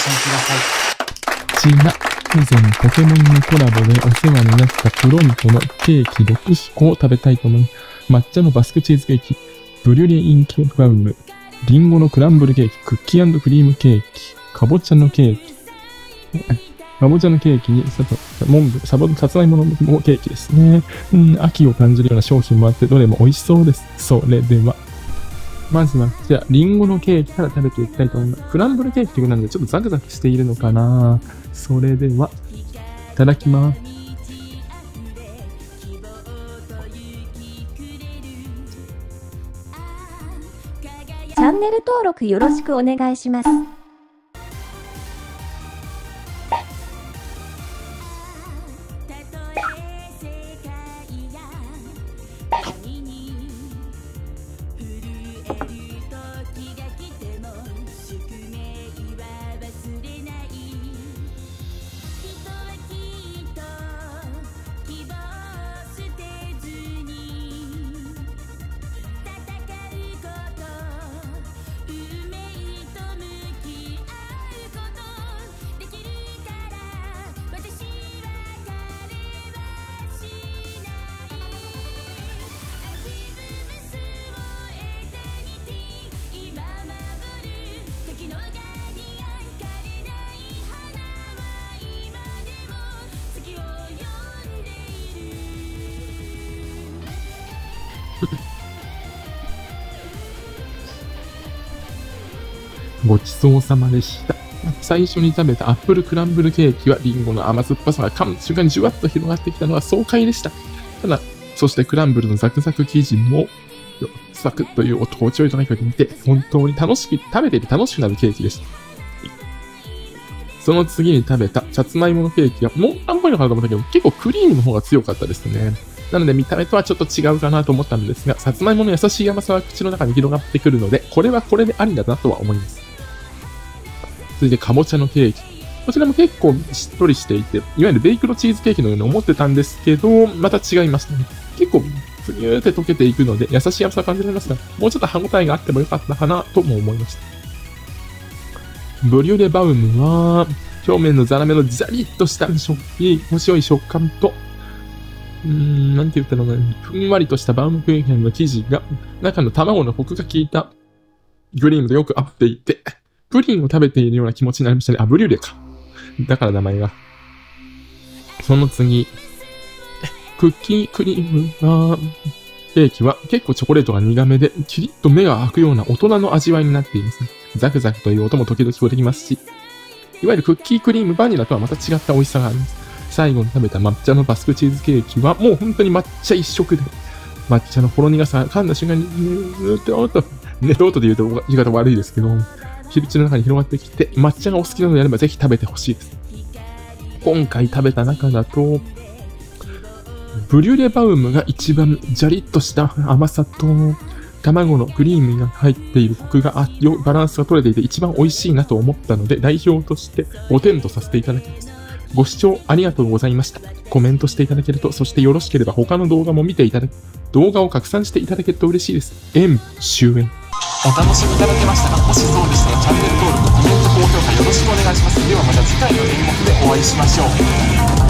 信ください。ちな、以前ポケモンのコラボでお世話になったプロントのケーキ6個を食べたいと思います。抹茶のバスクチーズケーキ、ブリュレインクバウム、リンゴのクランブルケーキ、クッキークリームケーキ、かぼちゃのケーキ、かぼちゃのケーキに、さと、モンブ、サボ、さつまいものケーキですね。うん、秋を感じるような商品もあって、どれも美味しそうです。それでは。まずは、じゃあ、リンゴのケーキから食べていきたいと思います。フランブルケーキってことなんで、ちょっとザクザクしているのかなそれでは、いただきます。チャンネル登録よろしくお願いします。ごちそうさまでした。最初に食べたアップルクランブルケーキはリンゴの甘酸っぱさが噛む瞬間にじゅわっと広がってきたのは爽快でした。ただ、そしてクランブルのザクザク生地も、サクッという音をちょいとなく見て、本当に楽しく、食べてて楽しくなるケーキでした。その次に食べたさつまいものケーキは、もうあんまりのかなと思ったけど、結構クリームの方が強かったですね。なので見た目とはちょっと違うかなと思ったんですが、さつまいもの優しい甘さは口の中に広がってくるので、これはこれでありだなとは思います。続いて、かぼちゃのケーキ。こちらも結構しっとりしていて、いわゆるベイクドチーズケーキのように思ってたんですけど、また違いましたね。結構、ふにゅーって溶けていくので、優しい甘さを感じられますが、もうちょっと歯応えがあってもよかったかなとも思いました。ブリュレバウムは、表面のザラメのジャリッとした食器、面白い食感と、うーん、なんて言ったのかな、ふんわりとしたバウムクーヘンの生地が、中の卵のコクが効いたグリームとよく合っていて、プリンを食べているような気持ちになりましたね。あ、ブリュレか。だから名前が。その次、クッキークリームは、ケーキは結構チョコレートが苦めで、キリッと目が開くような大人の味わいになっていますね。ザクザクという音も時々聞こえてきますし、いわゆるクッキークリームバニラとはまた違った美味しさがあります。最後に食べた抹茶のバスクチーズケーキはもう本当に抹茶一色で、抹茶のほろ苦さ噛んだ瞬間に、ぬーっと、おっと、ね、ロートで言うと言い方悪いですけど、口の中に広がってきて、抹茶がお好きなのであればぜひ食べてほしいです。今回食べた中だと、ブリュレバウムが一番ジャリッとした甘さと、卵のクリームが入っているコクがあ、バランスが取れていて一番美味しいなと思ったので、代表として5点とさせていただきます。ご視聴ありがとうございました。コメントしていただけると、そしてよろしければ他の動画も見ていただく、動画を拡散していただけると嬉しいです。円終焉。お楽しみいただけましたかもしそうでしたらチャンネル登録、コメント、高評価よろしくお願いします。ではまた次回の演目でお会いしましょう。